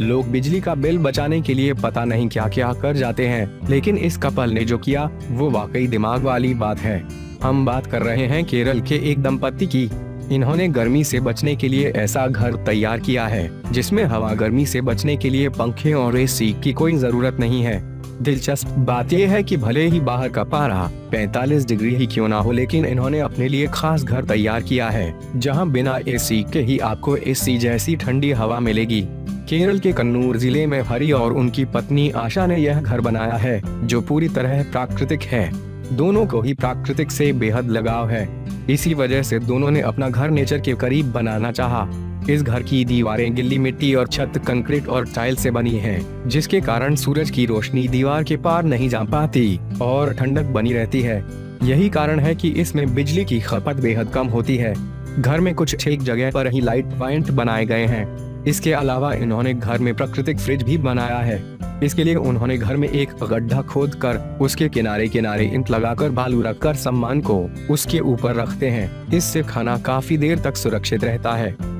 लोग बिजली का बिल बचाने के लिए पता नहीं क्या क्या कर जाते हैं, लेकिन इस कपल ने जो किया, वो वाकई दिमाग वाली बात है। हम बात कर रहे हैं केरल के एक दंपति की। इन्होंने गर्मी से बचने के लिए ऐसा घर तैयार किया है, जिसमें हवा गर्मी से बचने के लिए पंखे और एसी की कोई ज़रूरत नहीं है। दिलचस्प बात यह है कि भले ही बाहर का पारा 45 डिग्री ही क्यों ना हो, लेकिन इन्होंने अपने लिए खास घर तैयार किया है, जहाँ बिना एसी के ही आपको एसी जैसी ठंडी हवा मिलेगी। केरल के कन्नूर ज़िले में हरी और उनकी पत्नी आशा ने यह घर बनाया है जो पूरी तरह प्राकृतिक है। दोनों को ही प्राकृतिक से बेहद लगाव है। इसी वजह से दोनों ने अपना घर नेचर के करीब बनाना चाहा। इस घर की दीवारें गिल्ली मिट्टी और छत कंक्रीट और टाइल से बनी हैं, जिसके कारण सूरज की रोशनी दीवार के पार नहीं जा पाती और ठंडक बनी रहती है। यही कारण है कि इसमें बिजली की खपत बेहद कम होती है। घर में कुछ छह जगह पर ही लाइट पॉइंट बनाए गए हैं। इसके अलावा इन्होंने घर में प्राकृतिक फ्रिज भी बनाया है। इसके लिए उन्होंने घर में एक गड्ढा खोद कर उसके किनारे किनारे इंट लगाकर बालू रखकर सम्मान को उसके ऊपर रखते हैं। इससे खाना काफ़ी देर तक सुरक्षित रहता है।